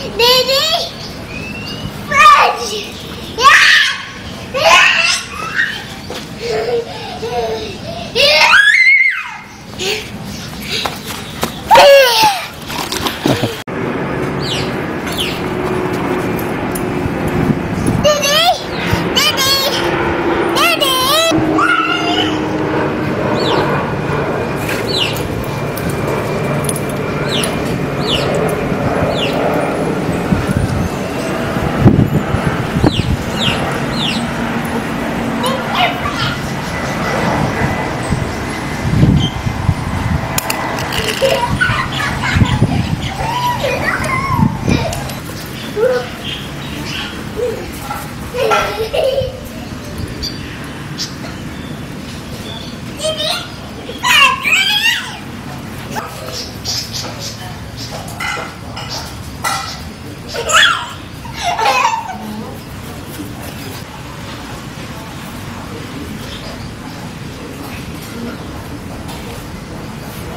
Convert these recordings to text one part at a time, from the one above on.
Daddy! Yeah. Yeah! Yeah.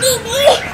Baby!